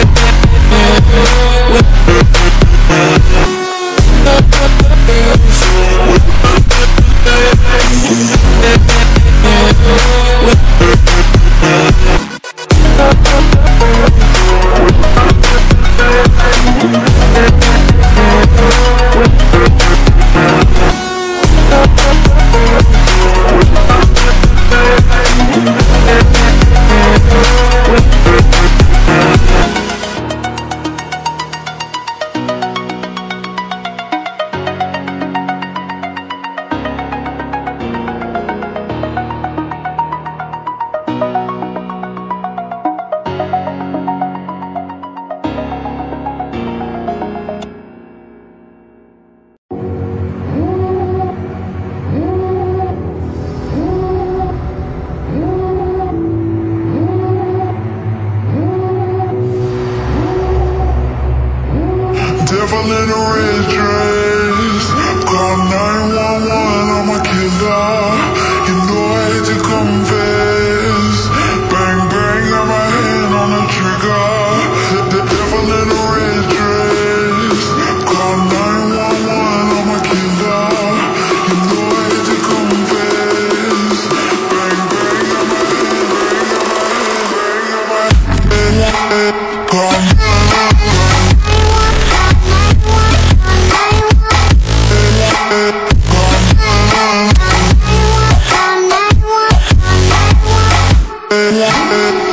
it. Yeah.